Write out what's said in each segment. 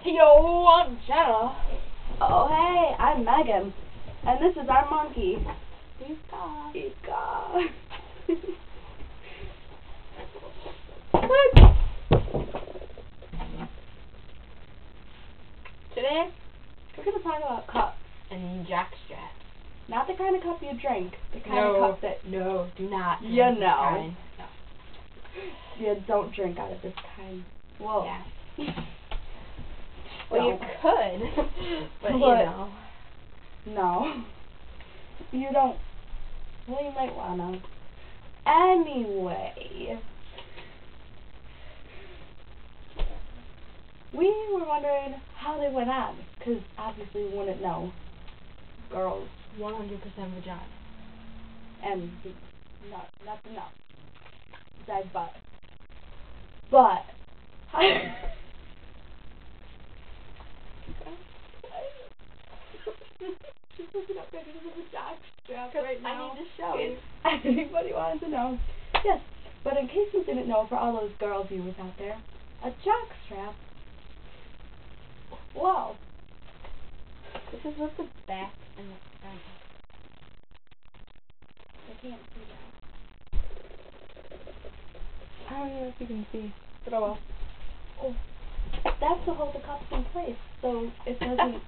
Yo, I'm Jenna. Oh, hey, I'm Megan. And this is our monkey. He's gone. He's gone. Today, we're going to talk about cups and jockstraps. Not the kind of cup you drink. The kind no, of cup that no, do not. You know. kind. No. you don't drink out of this kind. Whoa. Yeah. Well, you could, but you know. No. You don't. Well, you might wanna. Anyway. We were wondering how they went on, because obviously we wouldn't know. Girls 100% vagina. and not nothing else besides butt. But She's looking up pictures of a jockstrap right I need to show you. case Anybody wanted to know? Yes, but in case you didn't know, for all those girl viewers out there, a jockstrap. Whoa. This is what the back and the front. I can't see that. I don't know if you can see, but oh well. Oh, that's to hold the cups in place, so it doesn't,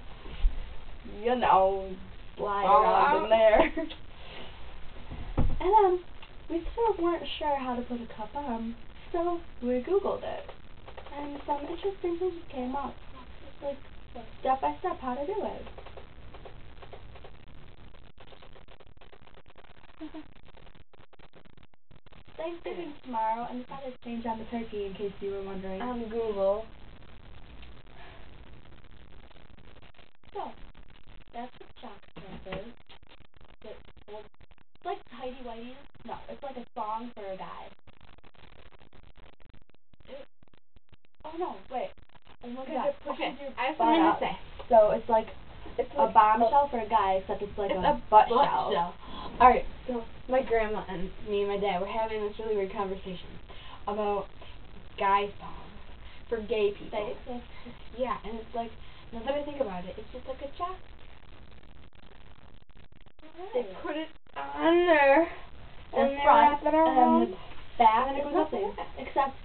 you know, slide Fall around in there. and um, we still weren't sure how to put a cup on, so we googled it, and some interesting things came up, like step by step how to do it. Thanksgiving's tomorrow, and decided to change on the turkey in case you were wondering. On Google. So, that's what jockstrap is. It, well, it's like tidy whitey. No, it's like a song for a guy. Oh no, wait. Look Yeah, at it pushes okay, your I have butt something to uh, say. So it's like It's a bombshell for a guy, except it's like it's a, butt, shell. Alright, so my grandma and me and my dad were having this really weird conversation about guy songs for gay people. Say it, say it. Yeah, and it's like, now that I think about it, it's just like a jock. They put it on there, and front wrap it and around. the back and is it goes up like. Except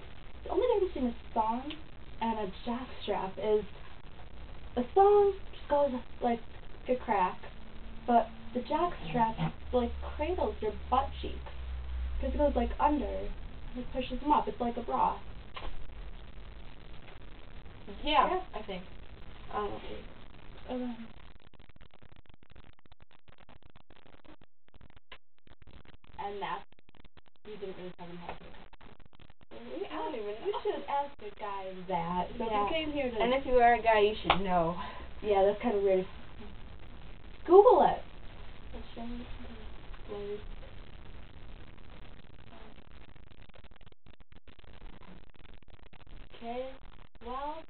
the only difference between a song and a jockstrap is a song just goes like a crack, but the jockstrap like cradles your butt cheeks because it goes like under. and It pushes them up. It's like a bra. Yeah, Yeah. I think. I don't know. Um, and that's you didn't really tell them how to do it. I don't even You know. should ask a guy that. So if Yeah. you came here to And if you are a guy, you should know. Yeah, that's kind of weird. Google it. Okay. Well,